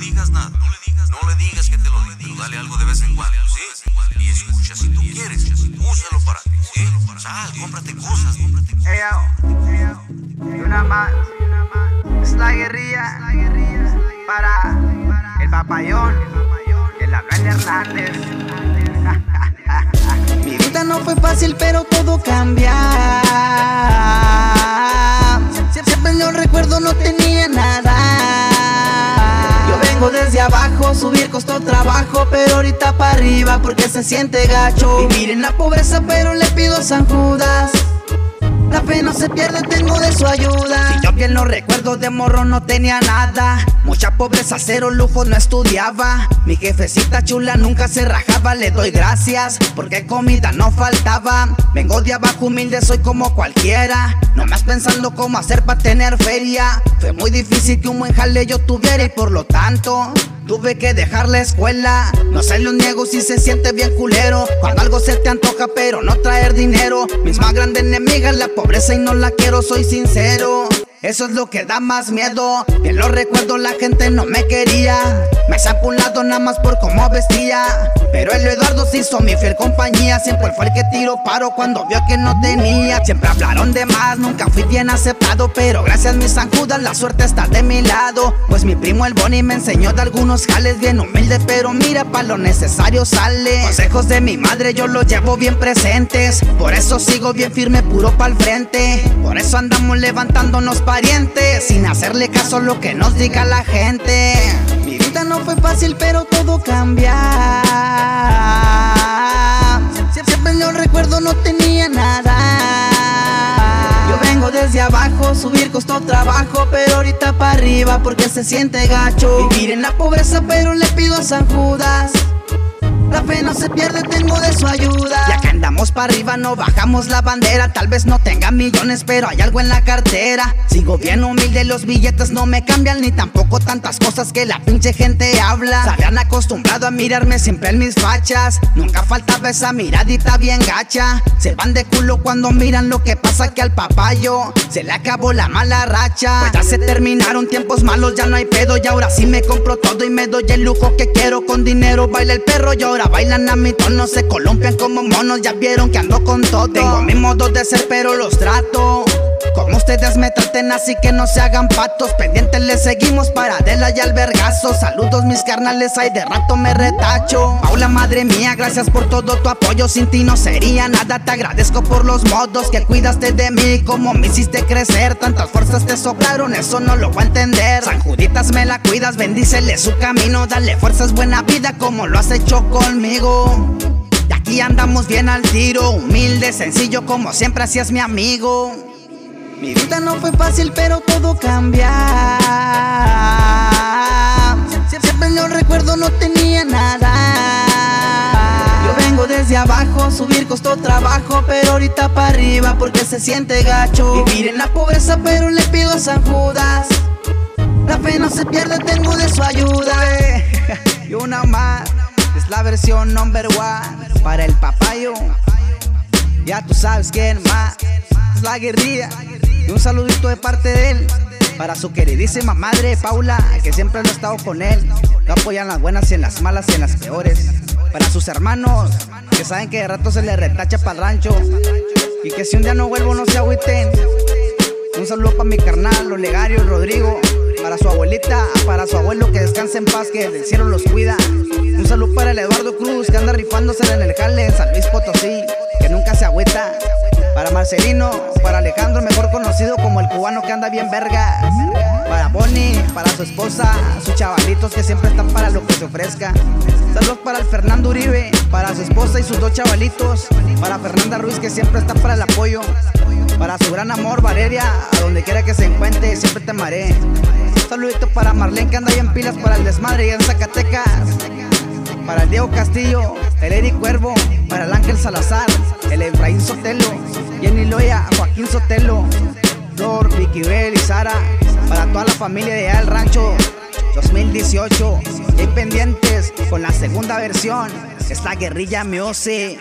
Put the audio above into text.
digas nada, no le digas, no le digas que te lo digo, pero dale algo de vez en cuando, ¿sí? Y escucha si tú quieres, úsalo para ti, ¿sí? Sal, cómprate cosas, cómprate cosas. Ey, y una más. Es la guerrilla para el papayón, el Abel Hernández. Mi vida no fue fácil, pero todo cambia. Subir costó trabajo, pero ahorita para arriba porque se siente gacho. Vivir en la pobreza, pero le pido a San Judas. La fe no se pierde, tengo de su ayuda. Si yo bien lo recuerdo, de morro no tenía nada. Mucha pobreza, cero lujo, no estudiaba. Mi jefecita chula nunca se rajaba, le doy gracias. Porque comida no faltaba. Vengo de abajo humilde, soy como cualquiera. No más pensando cómo hacer para tener feria. Fue muy difícil que un buen jale yo tuviera y por lo tanto. Tuve que dejar la escuela, no se lo niego si se siente bien culero. Cuando algo se te antoja, pero no traer dinero. Mis más grandes enemigas, la pobreza y no la quiero, soy sincero. Eso es lo que da más miedo. Bien lo recuerdo, la gente no me quería. Me sacó un nada más por cómo vestía. Pero el Eduardo se hizo mi fiel compañía. Siempre fue el que tiró paro cuando vio que no tenía. Siempre hablaron de más, nunca fui bien aceptado. Pero gracias mis San Judas, la suerte está de mi lado. Pues mi primo el Bonnie me enseñó de algunos jales bien humilde. Pero mira, pa' lo necesario sale. Consejos de mi madre yo los llevo bien presentes. Por eso sigo bien firme, puro pa'l frente. Por eso andamos levantándonos Sin hacerle caso a lo que nos diga la gente. Mi vida no fue fácil, pero todo cambia. Siempre lo recuerdo, no tenía nada. Yo vengo desde abajo, subir costó trabajo, pero ahorita para arriba porque se siente gacho. Vivir en la pobreza, pero le pido a San Judas. La fe no se pierde, tengo de su ayuda. Ya que andamos para arriba, no bajamos la bandera. Tal vez no tenga millones, pero hay algo en la cartera. Sigo bien humilde, los billetes no me cambian, ni tampoco tantas cosas que la pinche gente habla. Se habían acostumbrado a mirarme siempre en mis fachas. Nunca faltaba esa miradita bien gacha. Se van de culo cuando miran lo que pasa que al papayo se le acabó la mala racha. Pues ya se terminaron tiempos malos, ya no hay pedo. Y ahora sí me compro todo y me doy el lujo que quiero. Con dinero baila el perro y bailan a mi tono, se columpian como monos, ya vieron que ando con todo. Tengo mi modo de ser, pero los trato. Como ustedes me traten, así que no se hagan patos. Pendientes les seguimos para Adela y Albergazo. Saludos, mis carnales, ay de rato me retacho. Paula, madre mía, gracias por todo tu apoyo. Sin ti no sería nada, te agradezco por los modos que cuidaste de mí. Como me hiciste crecer, tantas fuerzas te soplaron, eso no lo voy a entender. San Juditas me la cuidas, bendícele su camino. Dale fuerzas, buena vida, como lo has hecho conmigo. Y aquí andamos bien al tiro, humilde, sencillo, como siempre así es mi amigo. Mi vida no fue fácil, pero todo cambia. Siempre lo recuerdo, no tenía nada. Yo vengo desde abajo, subir costó trabajo, pero ahorita para arriba porque se siente gacho. Vivir en la pobreza, pero le pido a San Judas. La fe no se pierde, tengo de su ayuda. Y una más, es la versión number one para el papayo. Ya tú sabes quién más, es la guerrilla. Y un saludito de parte de él para su queridísima madre Paula, que siempre lo ha estado con él. Lo apoyan las buenas y en las malas y en las peores. Para sus hermanos, que saben que de rato se le retacha para el rancho. Y que si un día no vuelvo, no se agüiten. Un saludo para mi carnal, Olegario, Rodrigo. Para su abuelita, para su abuelo, que descanse en paz, que del cielo los cuida. Un saludo para el Eduardo Cruz, que anda rifándose en el jale en San Luis Potosí, que nunca se agüita. Marcelino, para Alejandro, mejor conocido como el cubano que anda bien verga. Para Bonnie, para su esposa, sus chavalitos que siempre están para lo que se ofrezca. Saludos para el Fernando Uribe, para su esposa y sus dos chavalitos. Para Fernanda Ruiz que siempre está para el apoyo. Para su gran amor, Valeria, a donde quiera que se encuentre, siempre te amaré. Saludito para Marlene que anda ahí en pilas para el desmadre y en Zacatecas. Para el Diego Castillo, el Eric Cuervo, para el Ángel Salazar, el Efraín Sotelo, Jenny Loya, Joaquín Sotelo, Flor, Vicky Bell y Sara, para toda la familia de del rancho 2018. Y pendientes con la segunda versión, es la guerrilla Meose.